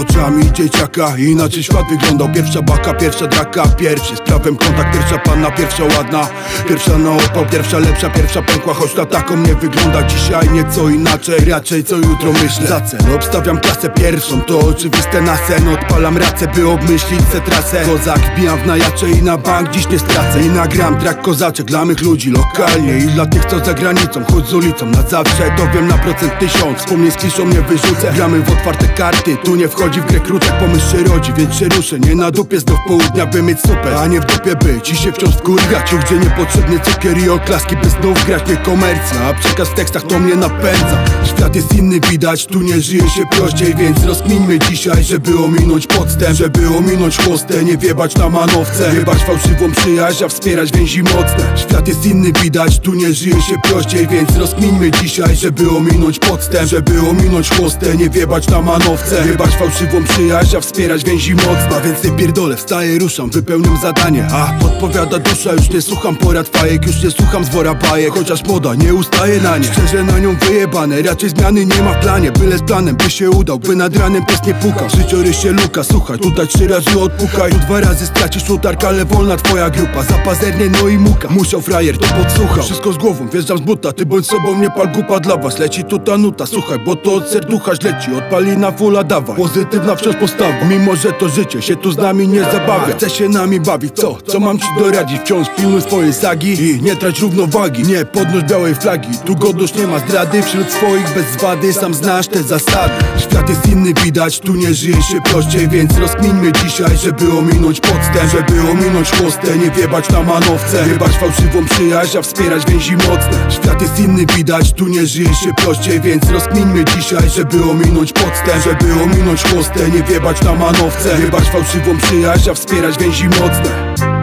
oczami dzieciaka Inaczej świat wyglądał Pierwsza baka, pierwsza draka Pierwszy z prawem kontakt, pierwsza panna, pierwsza ładna. Pierwsza na opał, pierwsza lepsza, pierwsza pękła Choć ta taką nie wygląda. Dzisiaj nieco inaczej Raczej co jutro myślę. Za cel obstawiam klasę pierwszą To oczywiste na sen. Odpalam racę, by obmyślić se trasę. Kozak wbijam w najacze i na bank dziś nie stracę. I nagram trak kozaczek dla mych ludzi lokalnie. I dla tych co za granicą Choć z ulicą na zawsze. Dowiem na procent tysiąc Wspomnień z kliszą nie wyrzucę. Gramy w otwarte karty Tu nie wchodzi w grę krótek pomysł się rodzi Więc się ruszę. Nie na dupie znów południa by mieć super A nie w dupie być. I się wciąż wkurwiać Gdzie niepotrzebny cukier i oklaski By znów grać nie komercja A przekaz w tekstach to mnie napędza. Świat jest inny widać Tu nie żyje się prościej Więc rozkminmy dzisiaj Żeby ominąć podstęp Żeby ominąć chłostę Nie wiebać na manowce. Wiebać fałszywą przyjaźń A wspierać więzi mocne. Świat jest inny widać Tu nie żyje się prościej Więc rozkminmy dzisiaj Żeby ominąć podstęp Żeby ominąć chłostę Nie wiebać na manowce. Wiebać fałszywą przyjaźń A wspierać więzi mocne A więc nie pierdolę Wstaję, ruszam Wypełniam zadanie. A podpowiada dusza Już nie słucham porad fajek Już nie słucham z wora bajek. Chociaż moda nie ustaje na nie. Szczerze na nią wyjebane Raczej zmiany nie ma w planie. Byle z planem by się udał By nad ranem pies nie puka Życiorys się luka Słuchaj, tutaj trzy razy odpukaj. Tu dwa razy stracisz utark Ale wolna twoja grupa. Zapazernie no i muka. Musiał frajer to podsłuchał. Wszystko z głową Wjeżdżam z buta Ty bądź sobą nie pal gupa dla was. Leci tu ta nuta Słuchaj, bo to od serducha leci Odpali na fula dawaj Pozytywna wciąż postawa. Mimo, że to życie się tu z nami nie zabawia. Chce się nami bawić Co? Co mam ci doradzić? Wciąż pilnuj swojej sagi I nie trać równowagi. Nie podnoś białej flagi. Tu godność nie ma zdrady. Wśród swoich bez zwady Sam znasz te zasady. Świat jest inny widać Tu nie żyje się prościej. Więc rozkminmy dzisiaj Żeby ominąć podstęp Żeby ominąć chłostę Nie wiebać na manowce. Wiebać fałszywą przyjaźń A wspierać więzi mocne. Świat jest inny widać Tu nie żyje się prościej. Więc rozkminmy dzisiaj Żeby ominąć podstęp Żeby ominąć chłostę Nie wiebać na manowce. Wiebać fałszywą przyjaźń A wspierać więzi mocne